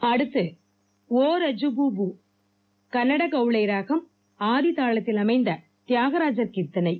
அடுத்து ஓ ரஜுபூபு கன்னட கவுளை ராகம் ஆதி தாளத்தில் அமைந்த தியாகராஜர் கீர்த்தனை.